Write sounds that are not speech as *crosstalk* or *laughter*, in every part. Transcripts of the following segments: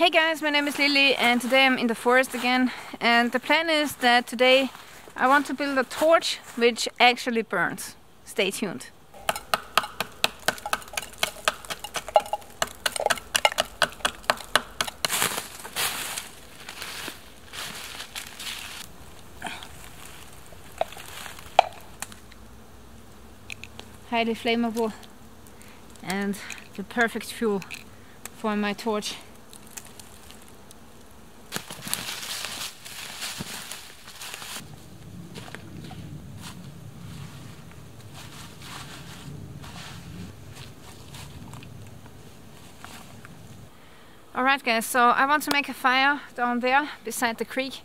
Hey guys, my name is Lilly and today I'm in the forest again and the plan is that today I want to build a torch which actually burns. Stay tuned. Highly flammable and the perfect fuel for my torch. Alright guys, so I want to make a fire down there beside the creek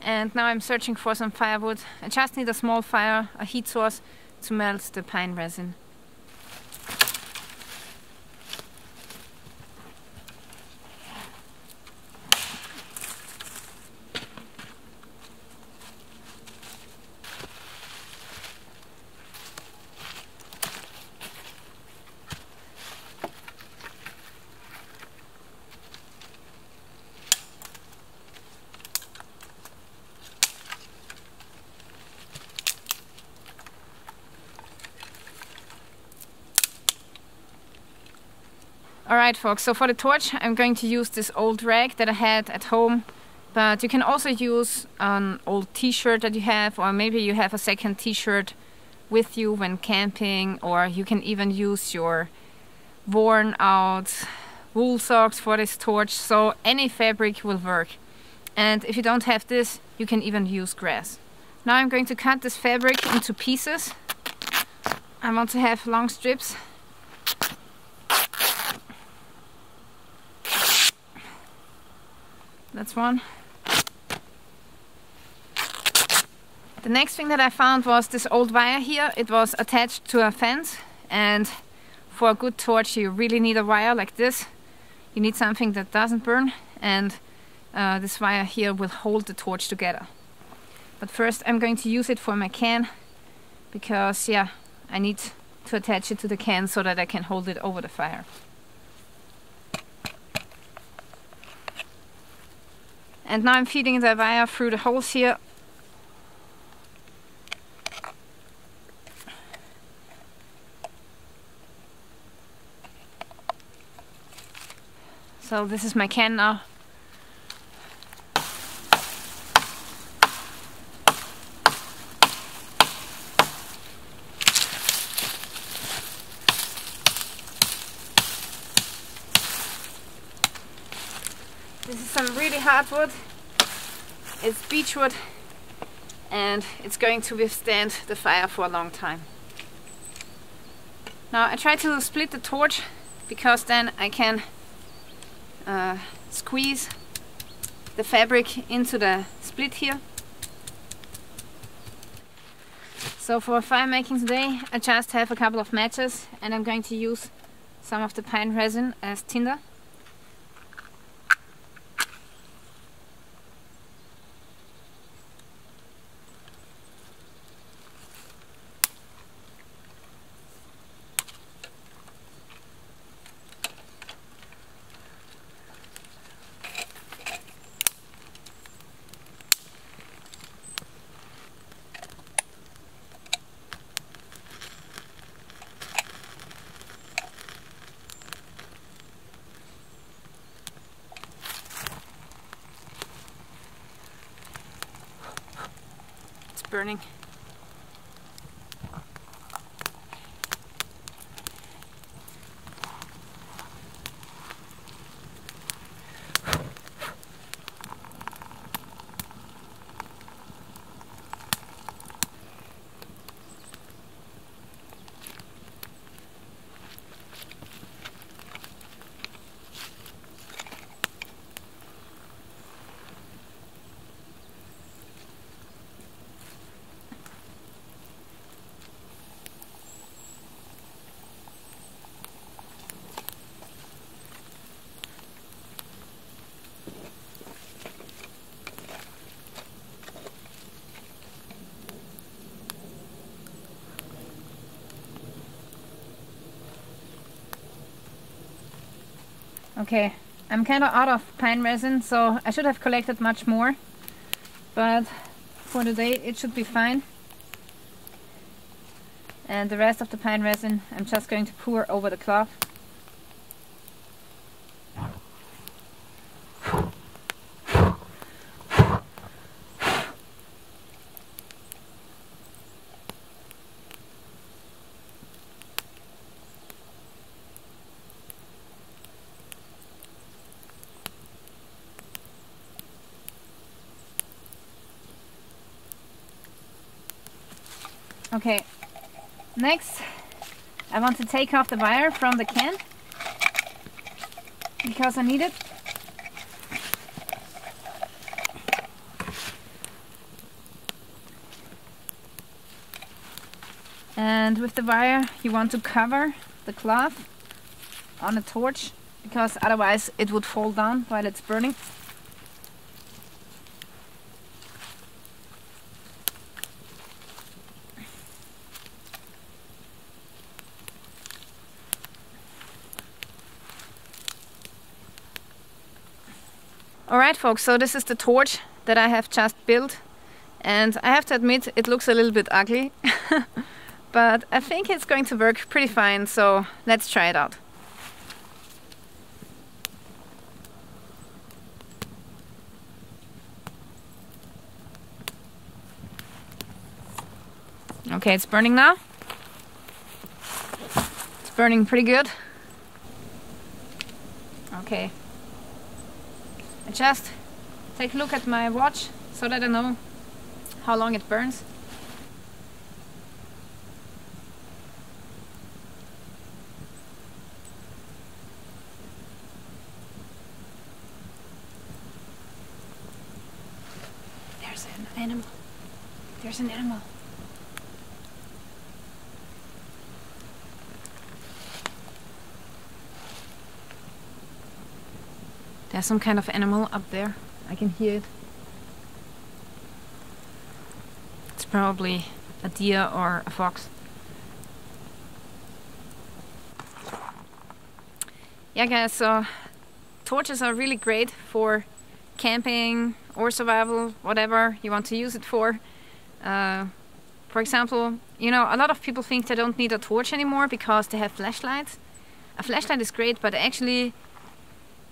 and now I'm searching for some firewood. I just need a small fire, a heat source to melt the pine resin. Alright folks, so for the torch I'm going to use this old rag that I had at home but you can also use an old t-shirt that you have or maybe you have a second t-shirt with you when camping or you can even use your worn out wool socks for this torch so any fabric will work and if you don't have this you can even use grass. Now I'm going to cut this fabric into pieces. I want to have long strips That's one. The next thing that I found was this old wire here. It was attached to a fence and for a good torch you really need a wire like this. You need something that doesn't burn and uh, this wire here will hold the torch together. But first I'm going to use it for my can because yeah, I need to attach it to the can so that I can hold it over the fire. And now I'm feeding the wire through the holes here. So this is my can now. This is some really hard wood. It's beechwood and it's going to withstand the fire for a long time. Now I try to split the torch because then I can uh, squeeze the fabric into the split here. So for fire making today I just have a couple of matches and I'm going to use some of the pine resin as tinder. Burning. Okay, I'm kind of out of pine resin, so I should have collected much more. But for today it should be fine. And the rest of the pine resin I'm just going to pour over the cloth. Okay, next I want to take off the wire from the can because I need it. And with the wire you want to cover the cloth on a torch because otherwise it would fall down while it's burning. Alright folks, so this is the torch that I have just built and I have to admit it looks a little bit ugly *laughs* but I think it's going to work pretty fine so let's try it out. Okay, it's burning now. It's burning pretty good. Okay, I just take a look at my watch so that I know how long it burns. There's an animal. There's an animal. There's some kind of animal up there. I can hear it. It's probably a deer or a fox. Yeah guys, so torches are really great for camping or survival, whatever you want to use it for. Uh, for example, you know, a lot of people think they don't need a torch anymore because they have flashlights. A flashlight is great, but actually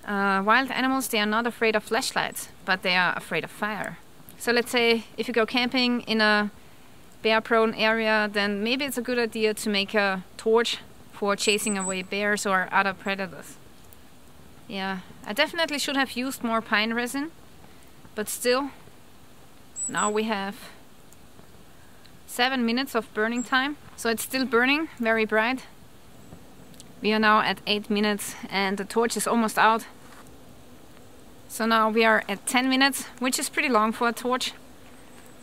uh, wild animals, they are not afraid of flashlights, but they are afraid of fire. So let's say if you go camping in a bear-prone area, then maybe it's a good idea to make a torch for chasing away bears or other predators. Yeah, I definitely should have used more pine resin, but still, now we have seven minutes of burning time. So it's still burning, very bright. We are now at 8 minutes and the torch is almost out. So now we are at 10 minutes, which is pretty long for a torch.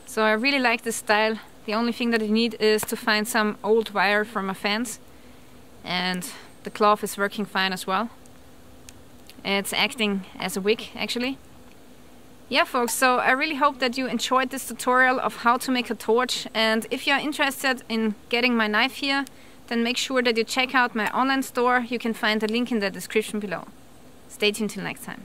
So I really like this style. The only thing that you need is to find some old wire from a fence. And the cloth is working fine as well. It's acting as a wick actually. Yeah folks, so I really hope that you enjoyed this tutorial of how to make a torch and if you are interested in getting my knife here then make sure that you check out my online store. You can find the link in the description below. Stay tuned till next time.